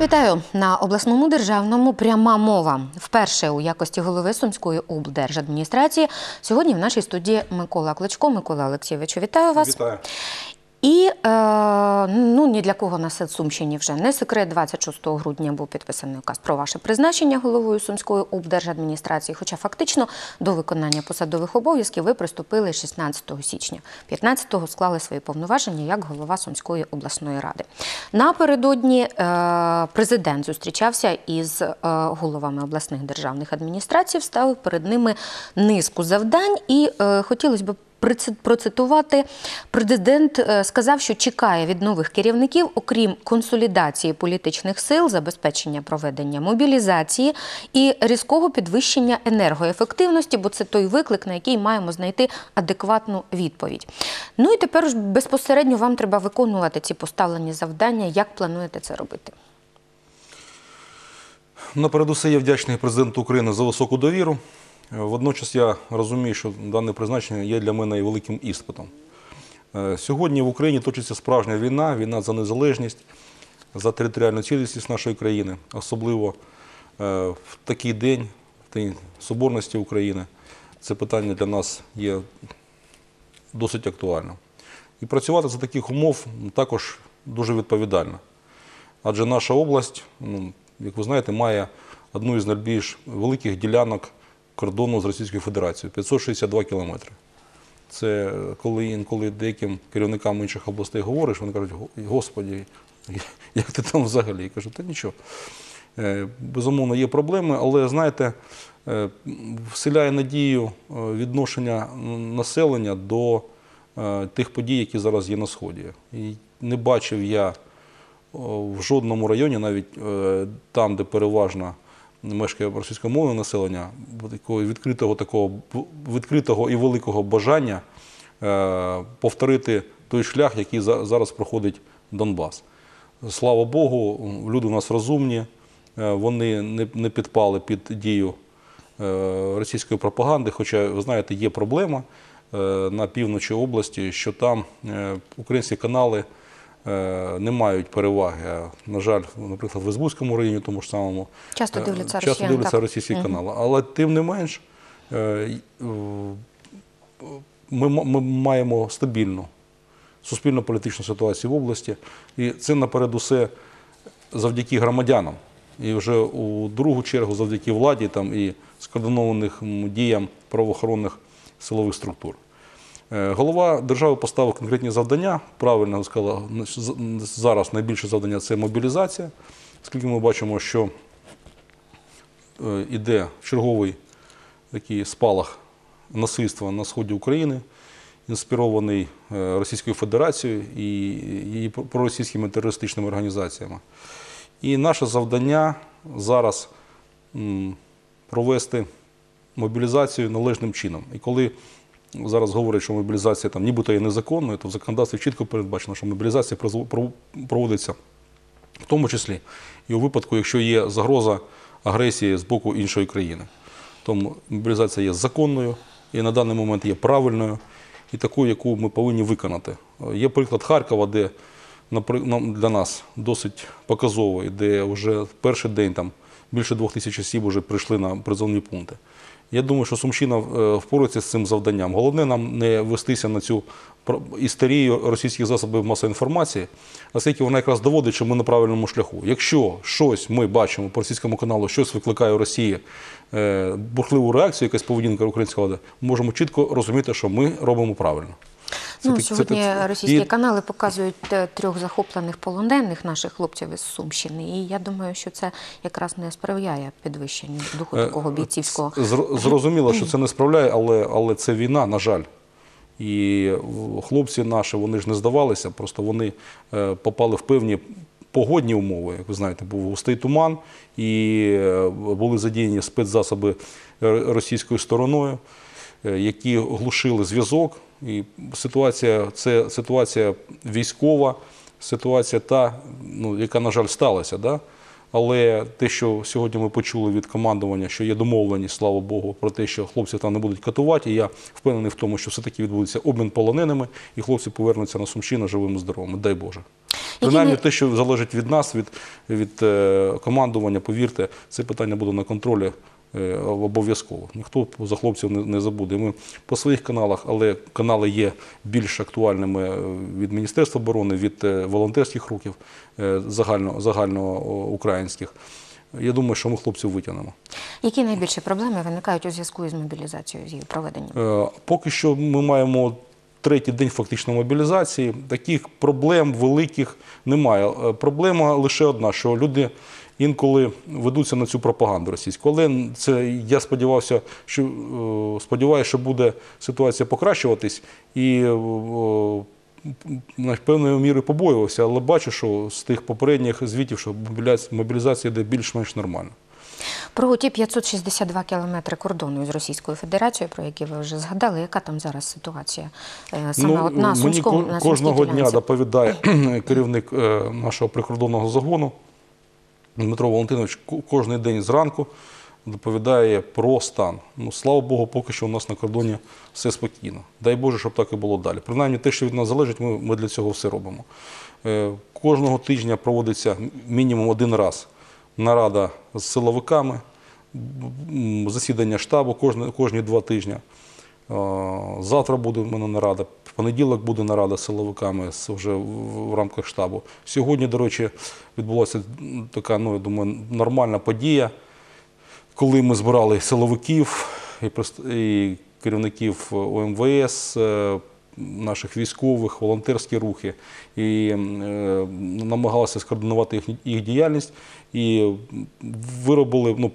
Вітаю на обласному державному пряма мова. Вперше у якості голови Сумської облдержадміністрації. Сьогодні в нашій студії Микола Кличко. Микола Олексійовичу, вітаю вас. Вітаю. І е, ну ні для кого на Сумщині вже не секрет. 26 грудня був підписаний указ про ваше призначення головою Сумської облдержадміністрації. Хоча фактично до виконання посадових обов'язків ви приступили 16 січня. 15-го склали свої повноваження як голова Сумської обласної ради. Напередодні е, президент зустрічався із е, головами обласних державних адміністрацій, ставив перед ними низку завдань, і хотілося б процитувати президент е, сказав, що чекає від нових керівників, окрім консолідації політичних сил, забезпечення проведення мобілізації і різкого підвищення енергоефективності, бо це той виклик, на який маємо знайти адекватну відповідь. Ну і тепер безпосередньо вам треба виконувати ці поставлені завдання. Як плануєте це робити? Напередусе я вдячний президенту України за високу довіру. Водночас я розумію, що дане призначення є для мене великим іспитом. Е, Сьогодні в Україні точиться справжня війна, війна за незалежність, за територіальну цілісність нашої країни, особливо е, в такий день, в День Соборності України. Це питання для нас є досить актуальним. І працювати за таких умов також дуже відповідально. Адже наша область, ну, як ви знаєте, має одну із найбільш великих ділянок кордону з Російською Федерацією 562 кілометри. Це коли інколи деяким керівникам інших областей говориш, вони кажуть, Господі, як ти там взагалі? Я кажу, та нічого. Е, Безумовно, є проблеми, але знаєте, е, вселяє надію е, відношення населення до е, тих подій, які зараз є на Сході. І не бачив я в жодному районі, навіть е, там, де переважно мешкає російськомовне населення, такого відкритого такого відкритого і великого бажання е, повторити той шлях, який за- зараз проходить Донбас. Слава Богу, люди у нас розумні, е, вони не, підпали під дію е, російської пропаганди, хоча, ви знаєте, є проблема на півночі області, що там українські канали не мають переваги. На жаль, наприклад, в Ізбузькому районі, тому ж самому, Часто е, дивляться часто росіяни, дивляться так. російські Мгм. канали. Але тим не менш, е, е, ми, ми маємо стабільну суспільно-політичну ситуацію в області. І це напередусе завдяки громадянам. І вже у другу чергу завдяки владі там, і скоординованих діям правоохоронних силових структур. Е, Голова держави поставив конкретні завдання. Правильно ви сказала, зараз найбільше завдання це мобілізація, оскільки ми бачимо, що е, іде черговий такий спалах насильства на сході України, інспірований е, Російською Федерацією і її проросійськими терористичними організаціями. І наше завдання зараз провести мобілізацію належним чином. І коли зараз говорять, що мобілізація там нібито є незаконною, то в законодавстві чітко передбачено, що мобілізація проводиться в тому числі і у випадку, якщо є загроза агресії з боку іншої країни. Тому мобілізація є законною і на даний момент є правильною і такою, яку ми повинні виконати. Є приклад Харкова, де для нас досить показовий, де вже перший день там більше двох тисяч осіб вже прийшли на призовні пункти. Я думаю, що Сумщина е, впорається з цим завданням. Головне нам не вестися на цю істерію російських засобів масової інформації, наскільки вона якраз доводить, що ми на правильному шляху. Якщо щось ми бачимо по російському каналу, щось викликає у Росії е, бурхливу реакцію, якась поведінка української влади, ми можемо чітко розуміти, що ми робимо правильно. Ну, так- це- сьогодні це- російські і- канали показують е, трьох захоплених полонених наших хлопців із Сумщини. І я думаю, що це якраз не сприяє підвищенню духу Е, такого бійцівського. Зрозуміло, що це не справляє, але, але це війна, на жаль. І хлопці наші, вони ж не здавалися, просто вони е, попали в певні погодні умови. Як ви знаєте, був густий туман, і були задіяні спецзасоби російською стороною, які глушили зв'язок. І ситуація це ситуація військова, ситуація та, ну, яка, на жаль, сталася. Да? Але те, що сьогодні ми почули від командування, що є домовленість, слава Богу, про те, що хлопців там не будуть катувати, і я впевнений в тому, що все-таки відбудеться обмін полоненими, і хлопці повернуться на Сумщину живими здоровими. Дай Боже. Принаймні, те, що залежить від нас, від, від е, командування, повірте, це питання буде на контролі обов'язково. Ніхто за хлопців не, забуде. Ми по своїх каналах, але канали є більш актуальними е, від Міністерства оборони, від е, волонтерських рухів е, загально, загальноукраїнських. Я думаю, що ми хлопців витягнемо. Які найбільші проблеми виникають у зв'язку із мобілізацією з її проведенням? Е, Поки що ми маємо третій день фактично мобілізації. Таких проблем великих немає. Е, Проблема лише одна, що люди інколи ведуться на цю пропаганду російську. Але це я сподівався, що е, сподіваюся, що буде ситуація покращуватись і е, на певною мірою побоювався, але бачу, що з тих попередніх звітів, що мобілізація йде більш-менш нормально. Про ті 562 кілометри кордону із Російською Федерацією, про які ви вже згадали, яка там зараз ситуація е, саме от на Ну, мені на Сумській кожного дня доповідає керівник е, нашого прикордонного загону Дмитро Валентинович ко- кожен день зранку доповідає про стан. Ну, слава Богу, поки що у нас на кордоні все спокійно. Дай Боже, щоб так і було далі. Принаймні, те, що від нас залежить, ми, ми для цього все робимо. Е, Кожного тижня проводиться мінімум один раз нарада з силовиками, засідання штабу кожні, кожні два тижні. Е, Завтра буде в мене нарада, в понеділок буде нарада з силовиками вже в рамках штабу. Сьогодні, до речі, відбулася така, ну, я думаю, нормальна подія, коли ми збирали силовиків і, керівників ОМВС, е, наших військових, волонтерські рухи, і е, намагалися скоординувати їх, діяльність і виробили ну,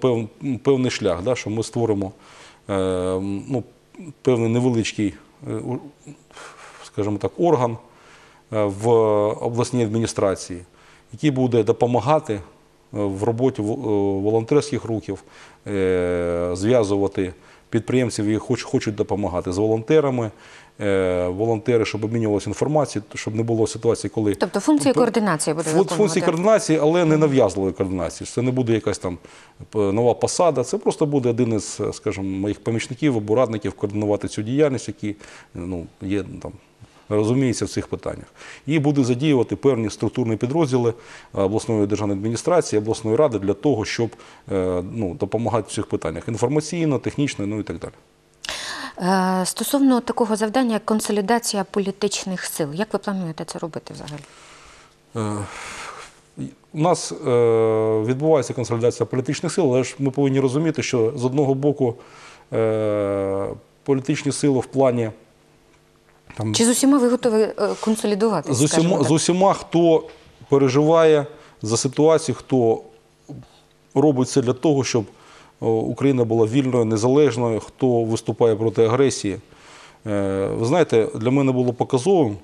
певний шлях, да, що ми створимо ну, певний невеличкий, е, скажімо так, орган е, в обласній адміністрації, який буде допомагати е, в роботі волонтерських рухів, зв'язувати підприємців, які хочуть допомагати з волонтерами, волонтери, щоб обмінювалися інформацією, щоб не було ситуації, коли Тобто функції координації буде виконувати. Функції координації, але не нав'язливої координації. Це не буде якась там е, нова посада. Це просто буде один із, е, скажімо, моїх помічників або радників координувати цю діяльність, які е, ну, є там. Розуміється в цих питаннях. І буде задіювати певні структурні підрозділи е, обласної державної адміністрації, обласної ради для того, щоб е, ну, допомагати в цих питаннях інформаційно, технічно, ну і так далі. Е, Стосовно такого завдання, як консолідація політичних сил, як ви плануєте це робити взагалі? Е, У нас е, відбувається консолідація політичних сил, але ж ми повинні розуміти, що з одного боку політичні сили в плані там, Чи з усіма ви готові консолідувати? з, усіма, з усіма, хто переживає за ситуацію, хто робить це для того, щоб Україна була вільною, незалежною, хто виступає проти агресії. Е, Ви знаєте, для мене було показовим,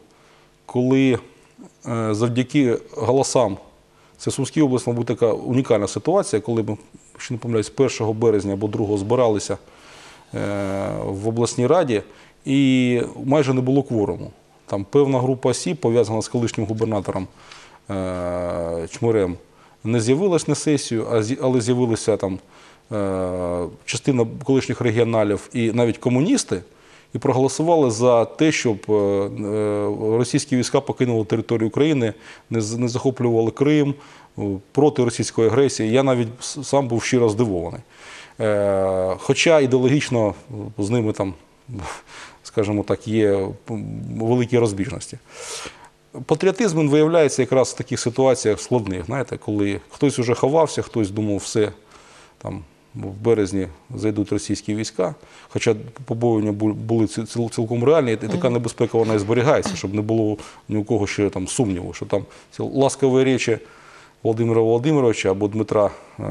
коли е, завдяки голосам, це Сумській області, мабуть, така унікальна ситуація, коли ми, якщо не помиляюсь, 1 березня або 2 збиралися е, в обласній раді, і майже не було кворуму. Там певна група осіб, пов'язана з колишнім губернатором Чмирем, не з'явилась на сесію, але з'явилися там частина колишніх регіоналів і навіть комуністи, і проголосували за те, щоб е, е, російські війська покинули територію України, не, захоплювали Крим е, проти російської агресії. Я навіть сам був щиро здивований. Е, Хоча ідеологічно з ними там, скажімо так, є великі розбіжності. Патріотизм він виявляється якраз в таких ситуаціях складних, знаєте, коли хтось вже ховався, хтось думав, все там в березні зайдуть російські війська. Хоча побоювання були цілком реальні, і така небезпека вона і зберігається, щоб не було ні у кого ще там сумніву, що там ці ласкові речі Володимира Володимировича або Дмитра е,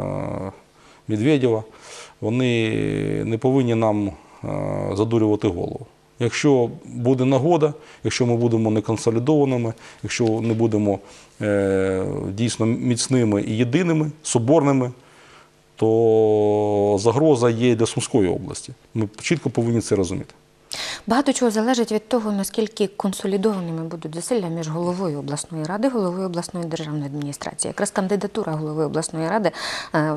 Медведєва, вони не повинні нам е, задурювати голову. Якщо буде нагода, якщо ми будемо неконсолідованими, якщо не будемо е, дійсно міцними і єдиними, соборними, то загроза є для Сумської області. Ми чітко повинні це розуміти. Багато чого залежить від того, наскільки консолідованими будуть зусилля між головою обласної ради, головою обласної державної адміністрації. Якраз кандидатура голови обласної ради е,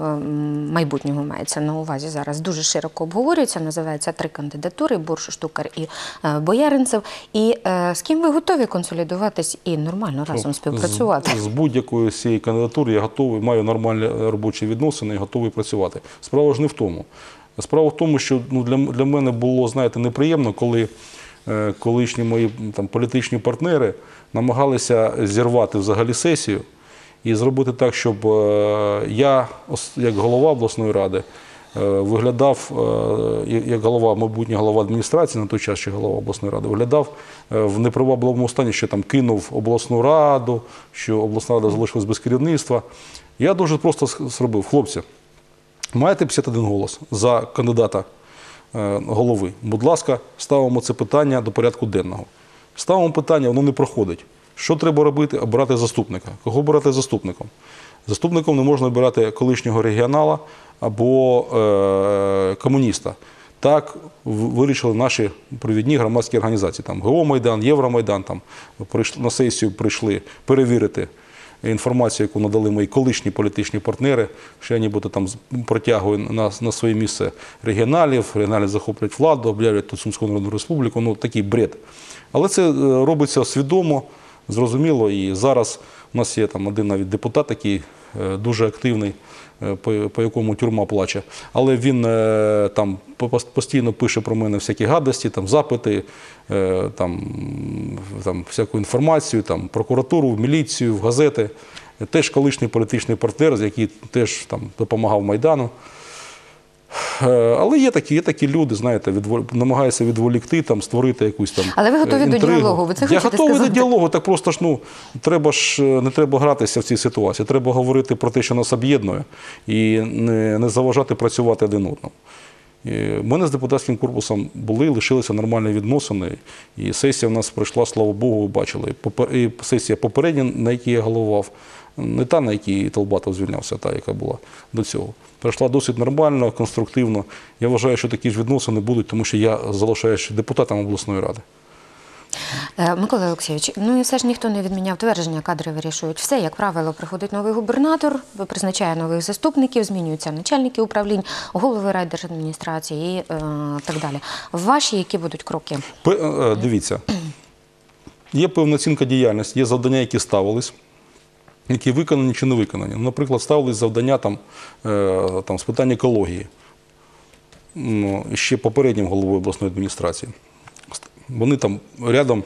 майбутнього мається на увазі зараз. Дуже широко обговорюється. Називається три кандидатури: Борш, Штукар і е, Бояринцев. І е, з ким ви готові консолідуватись і нормально разом співпрацювати? З, з будь-якої цієї кандидатури я готовий, маю нормальні робочі відносини і готовий працювати. Справа ж не в тому. Справа в тому, що ну, для, для мене було, знаєте, неприємно, коли е, колишні мої там, політичні партнери намагалися зірвати взагалі сесію і зробити так, щоб е, я, як голова обласної ради, е, виглядав, е, як- голова, майбутній голова адміністрації, на той час ще голова обласної ради, виглядав е, в непривабливому стані, що там кинув обласну раду, що обласна рада залишилась без керівництва. Я дуже просто зробив, хлопці, маєте 51 голос за кандидата е, голови. Будь ласка, ставимо це питання до порядку денного. Ставимо питання, воно не проходить. Що треба робити? Обирати заступника. Кого обирати заступником? Заступником не можна обирати колишнього регіонала або е, комуніста. Так вирішили наші провідні громадські організації. Там ГО Майдан, Євромайдан там прийшли на сесію прийшли перевірити інформацію, яку надали мої колишні політичні партнери, що я нібито там протягую на, на своє місце регіоналів, регіоналі захоплять владу, об'являть тут Сумську Народну Республіку. Ну такий бред. Але це е, робиться свідомо, зрозуміло. І зараз у нас є там один навіть депутат, який дуже активний, е, по, якому тюрма плаче. Але він е, там по- постійно пише про мене всякі гадості, там запити, е, там, там всяку інформацію, там прокуратуру, в міліцію, в газети. Теж колишній політичний партнер, який теж там допомагав Майдану. Е, Але є такі, є такі люди, знаєте, відвол... намагаються відволікти, там, створити якусь там. Але ви готові е, до діалогу, ви це Я готовий сказати? до діалогу, так просто ж ну треба ж е, не треба гратися в цій ситуації. Треба говорити про те, що нас об'єднує, і не, не заважати працювати один одному. І в мене з депутатським корпусом були, лишилися нормальні відносини. І сесія в нас пройшла, слава Богу, ви бачили. І сесія попередня, на якій я головував, не та, на якій Толбатов звільнявся, та, яка була до цього. Пройшла досить нормально, конструктивно. Я вважаю, що такі ж відносини будуть, тому що я залишаюся депутатом обласної ради. Е, Микола Олексійович, ну і все ж ніхто не відміняв твердження, кадри вирішують все. Як правило, приходить новий губернатор, призначає нових заступників, змінюються начальники управлінь, голови райдержадміністрації і е, так далі. Ваші які будуть кроки? Пе- е, Дивіться, є певна оцінка діяльності, є завдання, які ставились, які виконані чи не виконані. Ну, Наприклад, ставились завдання там, е, там, з питань екології ну, ще попереднім головою обласної адміністрації. Вони там рядом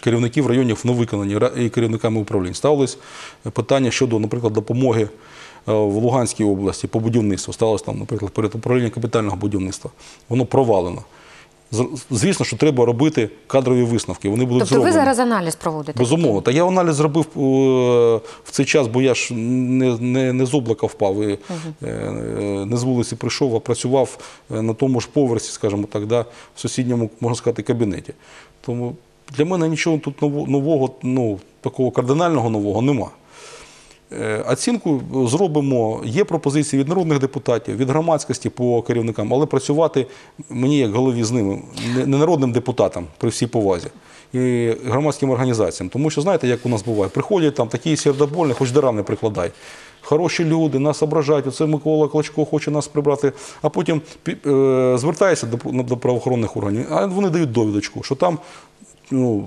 керівників районів не виконані і керівниками управлінь. Ставились питання щодо, наприклад, допомоги е, в Луганській області по будівництву. Сталося там, наприклад, перед управлінням капітального будівництва. Воно провалено. Звісно, що треба робити кадрові висновки. Вони будуть Тобто зроблені. ви зараз аналіз проводите? Безумовно. Та я аналіз зробив е, в цей час, бо я ж не, не, не з облака впав, і, е, не з вулиці прийшов, а працював на тому ж поверсі, скажімо так, да, в сусідньому, можна сказати, кабінеті. Тому для мене нічого тут ново- нового, ну, такого кардинального нового нема. Е, Оцінку зробимо. Є пропозиції від народних депутатів, від громадськості по керівникам, але працювати мені як голові з ними, не не народним депутатам при всій повазі. І громадським організаціям. Тому що знаєте, як у нас буває, приходять там такі сердобольні, хоч до рани прикладай. Хороші люди, нас ображають, оце Микола Клочко хоче нас прибрати, а потім е, звертається до правоохоронних органів, а вони дають довідочку, що там ну,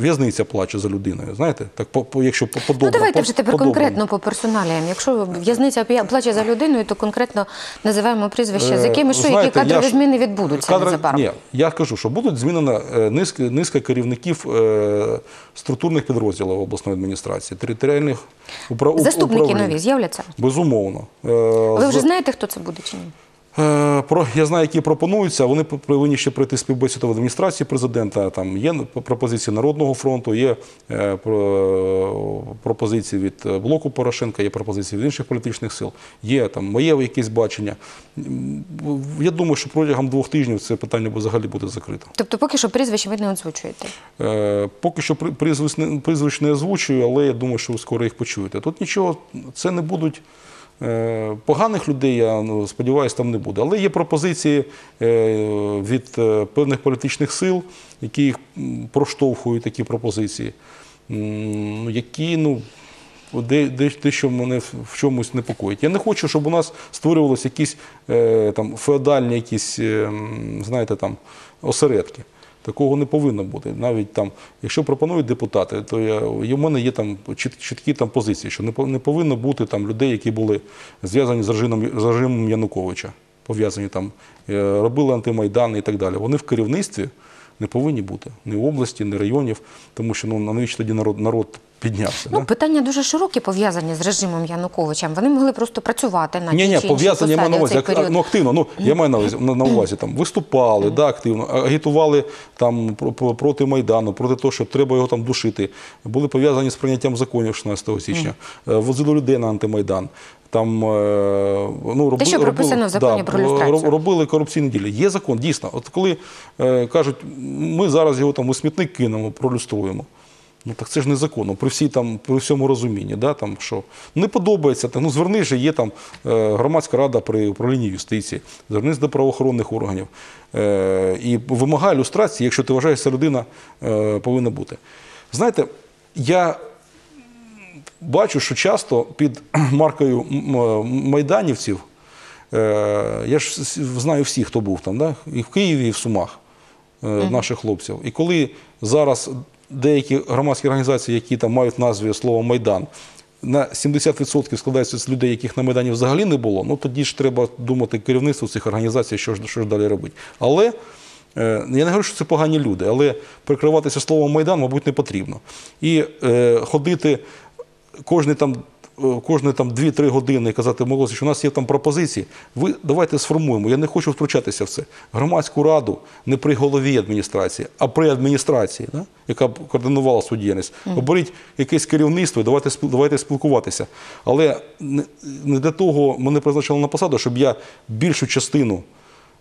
в'язниця плаче за людиною. Знаєте, так по, по, якщо по, по Ну давайте вже тепер конкретно по персоналіям. Якщо в'язниця плаче за людиною, то конкретно називаємо прізвище, з якими що, які Е, я кадрові ж- зміни відбудуться кадри- незабаром. Ні, я кажу, що будуть змінена е, низка, низка керівників е, структурних підрозділів обласної адміністрації, територіальних упра... Заступники управлінь. нові з'являться? Безумовно. Е, Ви з- вже знаєте, хто це буде чи ні? Е, Про я знаю, які пропонуються. Вони повинні ще пройти співбесіду в адміністрації президента. Там є пропозиції Народного фронту, є е, про- пропозиції від е, блоку Порошенка, є пропозиції від інших політичних сил. Є там моє якесь бачення. Я думаю, що протягом двох тижнів це питання взагалі буде закрито. Тобто, поки що прізвище ви не озвучуєте. Поки що прізвищ не, озвучую, але я думаю, що ви скоро їх почуєте. Тут нічого, це не будуть Поганих людей, я ну, сподіваюся, там не буде. Але є пропозиції е, від е, певних політичних сил, які їх проштовхують такі пропозиції, ну, які ну, де, мене в чомусь непокоїть. Я не хочу, щоб у нас створювалися якісь е, там, феодальні якісь, е, знаєте, там, осередки. Такого не повинно бути. Навіть там, якщо пропонують депутати, то я, в мене є там чіт- чіткі там позиції, що не, не повинно бути там людей, які були зв'язані з режимом, з режимом Януковича, пов'язані там, е, робили антимайдани і так далі. Вони в керівництві не повинні бути ні області, ні районів, тому що ну, навіщо тоді народ, народ піднявся. Ну, да? питання дуже широкі пов'язані з режимом Януковича. Вони могли просто працювати на Ні, ні, пов'язані я маю на увазі ну, активно. Ну я маю на увазі на, на увазі там виступали, да, активно, агітували там про- про- проти майдану, проти того, що треба його там душити. Були пов'язані з прийняттям законів 16 січня, е, возили людей на антимайдан. Там е, ну робили, що прописано в законі про люстрацію. робили корупційні ділі. Є закон, дійсно. От коли е, кажуть, ми зараз його там у смітник кинемо, пролюструємо. Ну так це ж незаконно, при всій там, при всьому розумінні, да, там, що не подобається, так, ну звернись же, є там е, громадська рада при управлінні юстиції, звернись до правоохоронних органів е, і вимагай люстрації, якщо ти вважаєш, що людина е, повинна бути. Знаєте, я бачу, що часто під маркою майданівців, е, я ж знаю всіх, хто був там, да? і в Києві, і в Сумах е, наших хлопців. І коли зараз деякі громадські організації, які там мають назві слово Майдан, на 70% складаються з людей, яких на Майдані взагалі не було, ну тоді ж треба думати керівництво цих організацій, що ж, що ж далі робити. Але Е, Я не говорю, що це погані люди, але прикриватися словом Майдан, мабуть, не потрібно. І е, ходити кожні там. е, Кожні там 2-3 години казати молодці, що у нас є там пропозиції. Ви давайте сформуємо. Я не хочу втручатися в це. Громадську раду не при голові адміністрації, а при адміністрації, да? яка б координувала свою діяльність. Оберіть якесь керівництво, давайте давайте спілкуватися. Але не, для того мене призначили на посаду, щоб я більшу частину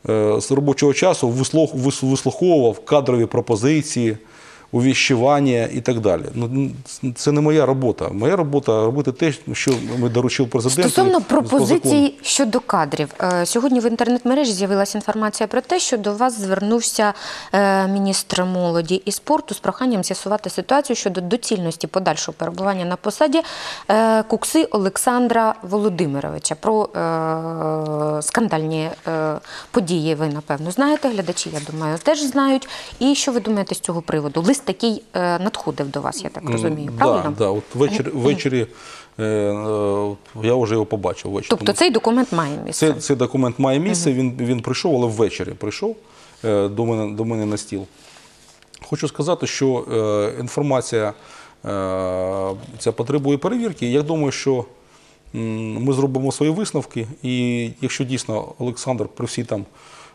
е, з робочого часу вислух- вислуховував кадрові пропозиції, увіщування і так далі. Ну, це не моя робота. Моя робота робити те, що ми доручив президент. Стосовно пропозицій щодо кадрів, Е, сьогодні в інтернет-мережі з'явилася інформація про те, що до вас звернувся е, міністр молоді і спорту з проханням з'ясувати ситуацію щодо доцільності подальшого перебування на посаді е, Кукси Олександра Володимировича. Про скандальні події ви напевно знаєте. Глядачі, я думаю, теж знають. І що ви думаєте з цього приводу? Лист такий е, надходив до вас, я так розумію. Правильно? Да, да, от ввечері, ввечері е, е, я вже його побачив. Ввечері. Тобто цей документ має місце. Це, цей документ має місце, він, він прийшов, але ввечері прийшов е, до, мене, до мене на стіл. Хочу сказати, що е, інформація е, ця потребує перевірки. Я думаю, що ми зробимо свої висновки, і якщо дійсно Олександр при всій там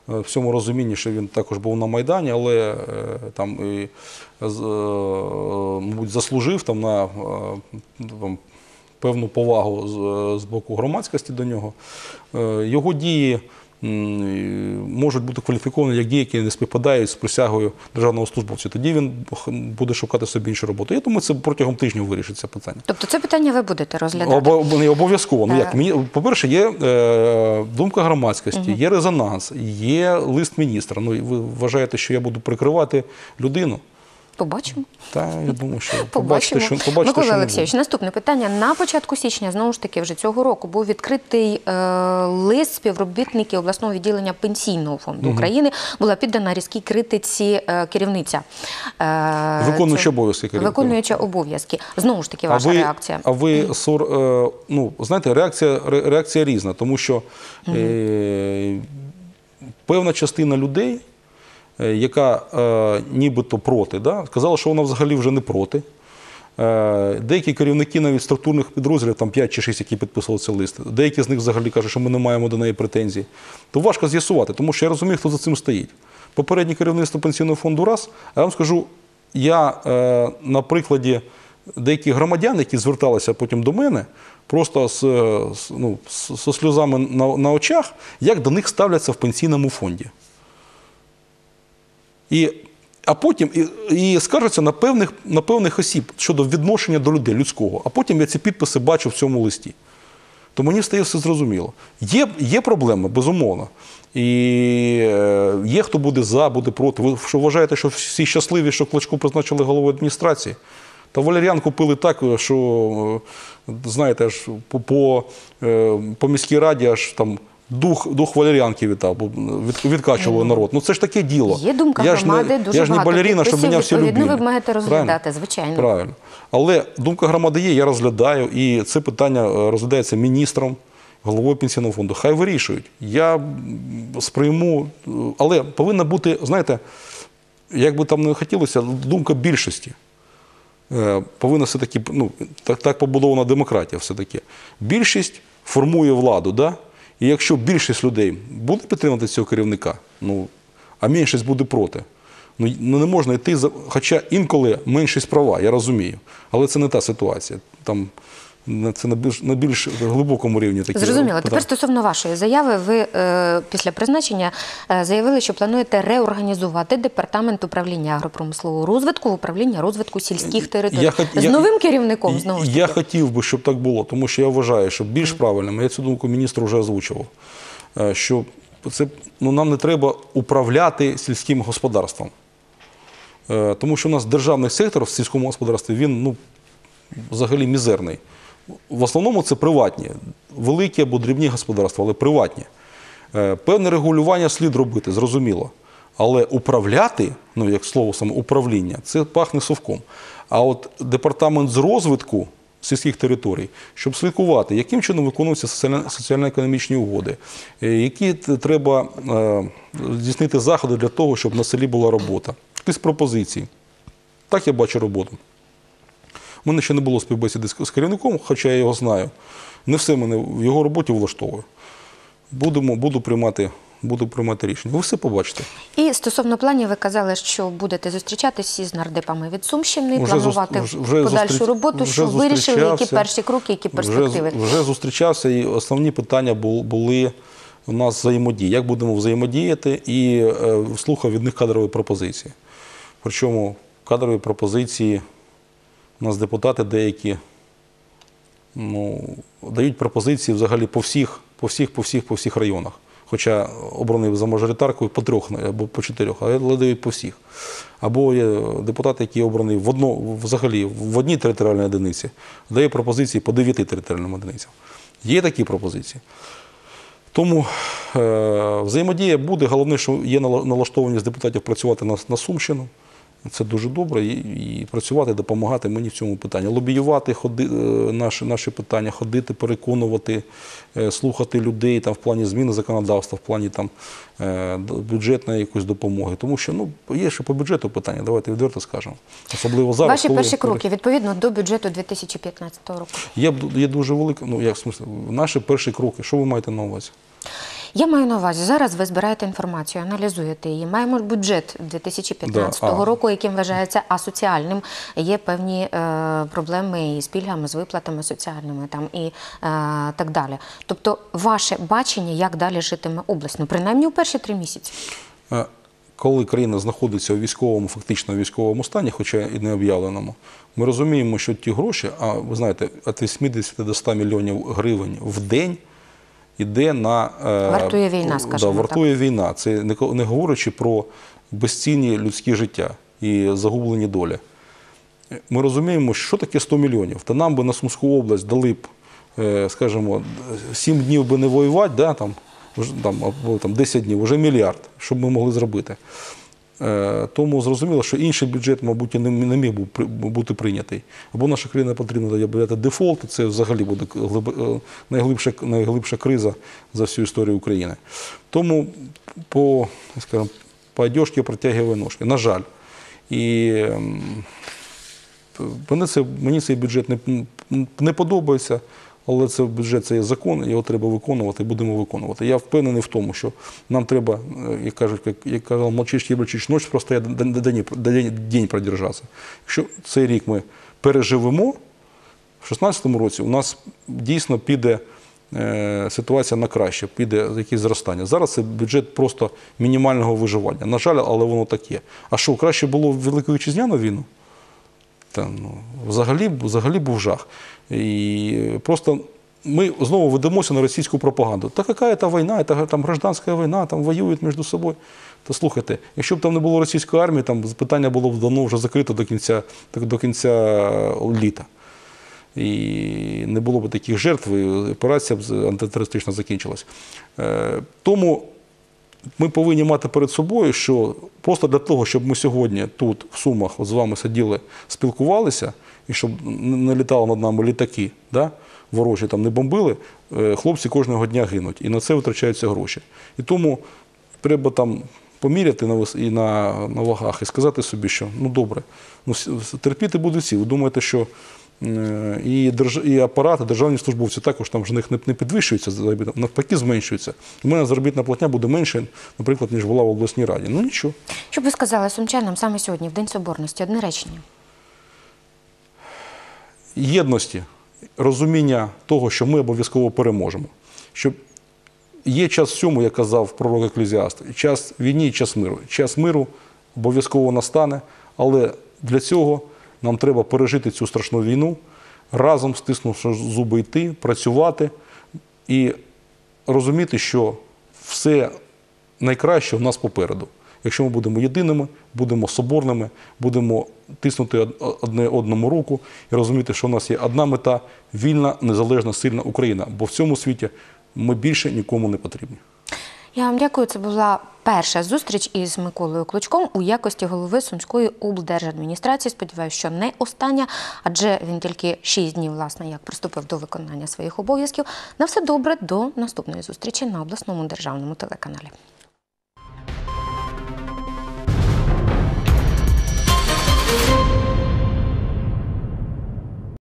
е, всьому розумінні, що він також був на Майдані, але е, там і, е, мабуть, заслужив там на там, певну повагу з, боку громадськості до нього. Його дії можуть бути кваліфіковані як дії, які не співпадають з присягою державного службовця. Тоді він буде шукати собі іншу роботу. Я думаю, це протягом тижня вирішиться питання. Тобто це питання ви будете розглядати? Обо- не обов'язково. Ну як мені, по-перше, є е, думка громадськості, є резонанс, є лист міністра. Ну ви вважаєте, що я буду прикривати людину? Побачимо. Та я думаю, що побачите, що побачите, Микола що Олексійович, наступне питання. На початку січня, знову ж таки, вже цього року був відкритий е, лист співробітників обласного відділення Пенсійного фонду України. Була піддана різкій критиці е, керівниця. Е, Виконуюча обов'язки керівника. Виконуюча обов'язки. Знову ж таки, ваша а ви, реакція. А ви сор, е, ну, знаєте, реакція, реакція різна, тому що е, певна частина людей, яка е, нібито проти, да, сказала, що вона взагалі вже не проти. Е, Деякі керівники навіть структурних підрозділів, там 5 чи 6, які підписували цей лист, деякі з них взагалі кажуть, що ми не маємо до неї претензій. То важко з'ясувати, тому що я розумію, хто за цим стоїть. Попереднє керівництво пенсійного фонду раз, а я вам скажу, я е, на прикладі деяких громадян, які зверталися потім до мене, просто з, е, з, ну, з, зі сльозами на, на очах, як до них ставляться в пенсійному фонді. І, а потім і, і скаржаться на певних, на певних осіб щодо відношення до людей людського. А потім я ці підписи бачу в цьому листі. то мені стає все зрозуміло. Є, є проблеми, безумовно. І е, є хто буде за, буде проти. Ви що вважаєте, що всі щасливі, що Кличко призначили головою адміністрації? Та валеріан купили так, що, е, знаєте, аж по, по, е, по міській раді аж там дух, дух валеріанки вітав, бо від, відкачували народ. Ну це ж таке діло. Є думка я ж не, громади, дуже я ж не балеріна, щоб мене всі любили. ви маєте розглядати, Правильно? звичайно. Правильно. Але думка громади є, я розглядаю, і це питання е, розглядається міністром, головою пенсійного фонду. Хай вирішують. Я сприйму, е, але повинна бути, знаєте, як би там не хотілося, думка більшості. Е, Повинна все-таки, ну, так, так побудована демократія все-таки. Більшість формує владу, да? І якщо більшість людей буде підтримувати цього керівника, ну, а меншість буде проти, ну, ну не можна йти за. Хоча інколи меншість права, я розумію. Але це не та ситуація. Там на- це на більш, на більш глибокому рівні такі. Зрозуміло. питання. Тепер стосовно вашої заяви, ви е, після призначення е, заявили, що плануєте реорганізувати департамент управління агропромислового розвитку в управління розвитку сільських територій хот- з новим керівником. я- Знову ж Я хотів би, щоб так було, тому що я вважаю, що більш правильним, я цю думку міністру вже озвучував, е, що це, ну, нам не треба управляти сільським господарством. Е, Тому що у нас державний сектор в сільському господарстві, він ну, взагалі мізерний. В основному це приватні, великі або дрібні господарства, але приватні. Е, Певне регулювання слід робити, зрозуміло. Але управляти, ну як слово саме управління, це пахне совком. А от департамент з розвитку сільських територій, щоб слідкувати, яким чином виконуються соціально- соціально-економічні угоди, е, які треба е, здійснити заходи для того, щоб на селі була робота. Якісь пропозиції. Так я бачу роботу. У мене ще не було співбесіди з керівником, хоча я його знаю. Не все мене в його роботі влаштовує. Будемо, буду, приймати, буду приймати рішення. Ви все побачите. І стосовно планів, ви казали, що будете зустрічатися із нардепами від Сумщини, Вже планувати вже- вже подальшу зустріч- роботу. вже Що вирішили, які перші кроки, які перспективи? Вже, вже зустрічався, і основні питання були у нас взаємодії. Як будемо взаємодіяти, і е, слухав від них кадрові пропозиції. Причому кадрові пропозиції у нас депутати деякі ну, дають пропозиції взагалі по всіх, по всіх, по всіх, по всіх районах. Хоча обраний за мажоритаркою по трьох або по чотирьох, але дають по всіх. Або є депутати, які обрані в одно, взагалі в одній територіальній одиниці, дає пропозиції по дев'яти територіальним одиницям. Є такі пропозиції. Тому е, взаємодія буде. Головне, що є нала- налаштованість депутатів працювати на, на Сумщину. Це дуже добре. І, і працювати, допомагати мені в цьому питанні. Лобіювати ходи, е, наші, наші питання, ходити, переконувати, е, слухати людей там, в плані зміни законодавства, в плані там, е, бюджетної якоїсь допомоги. Тому що ну, є ще по бюджету питання, давайте відверто скажемо. Особливо зараз. Ваші коли- перші коли- кроки відповідно до бюджету 2015 року. Є, є дуже велика, ну як в смислі, наші перші кроки. Що ви маєте на увазі? Я маю на увазі, зараз ви збираєте інформацію, аналізуєте її. Маємо бюджет 2015 Да, року, яким вважається асоціальним. Є певні е, проблеми і з пільгами, з виплатами соціальними там і е, так далі. Тобто, ваше бачення, як далі житиме область, ну принаймні у перші три місяці. Е, Коли країна знаходиться у військовому, фактично військовому стані, хоча і не об'явленому, ми розуміємо, що ті гроші, а ви знаєте, від 80 до 100 мільйонів гривень в день іде на е, Вартує війна, да, скажімо вартує війна. Це не говорячи про безцінні людські життя і загублені долі. Ми розуміємо, що таке 100 мільйонів. Та нам би на Сумську область дали б, е, скажімо, 7 днів би не воювати, да, там, там, або там, 10 днів, вже мільярд, щоб ми могли зробити. Е, Тому зрозуміло, що інший бюджет, мабуть, не, міг бути прийнятий. Або наша країна потрібно тоді дефолт, і це взагалі буде е, найглибша, найглибша криза за всю історію України. Тому по, скажімо, по одежці протягує ножки. На жаль. І ем, мені цей бюджет не, не подобається, але це бюджет це є закон, його треба виконувати, будемо виконувати. Я впевнений в тому, що нам треба, е, як кажуть, як, казав Молчиш Євричич, ніч просто я день, день продержатися. Якщо цей рік ми переживемо, в 2016 році у нас дійсно піде е, ситуація на краще, піде якесь зростання. Зараз це бюджет просто мінімального виживання. На жаль, але воно таке. А що, краще було в Велику Вітчизняну війну? Та, ну, взагалі, взагалі був жах. І просто ми знову ведемося на російську пропаганду. Та яка це війна, це там гражданська війна, там воюють між собою. Та слухайте, якщо б там не було російської армії, там питання було б давно вже закрито до кінця, до кінця літа. І не було б таких жертв, і операція б антитерористична закінчилась. Е, Тому ми повинні мати перед собою, що просто для того, щоб ми сьогодні тут, в Сумах, от з вами сиділи, спілкувалися, і щоб не літали над нами літаки, да? ворожі там не бомбили, е, хлопці кожного дня гинуть. І на це витрачаються гроші. І тому треба там поміряти на, і на, на вагах і сказати собі, що ну добре, ну, терпіти будуть всі. Ви думаєте, що е, і, держ... і апарати, державні службовці також там ж них не, підвищується, заробітна- навпаки, зменшується. У мене заробітна платня буде менше, наприклад, ніж була в обласній раді. Ну нічого. Що б ви сказали сумчанам саме сьогодні, в День Соборності? Одне речення. Єдності, розуміння того, що ми обов'язково переможемо. Що є час всьому, як казав пророк Еклезіаст, час війні і час миру. Час миру обов'язково настане, але для цього нам треба пережити цю страшну війну, разом стиснувши зуби йти, працювати і розуміти, що все найкраще у нас попереду. Якщо ми будемо єдиними, будемо соборними, будемо тиснути одне одному руку і розуміти, що у нас є одна мета вільна, незалежна, сильна Україна. Бо в цьому світі ми більше нікому не потрібні. Я вам дякую. Це була перша зустріч із Миколою Клочком у якості голови Сумської облдержадміністрації. Сподіваюся, що не остання, адже він тільки шість днів, власне, як приступив до виконання своїх обов'язків. На все добре до наступної зустрічі на обласному державному телеканалі.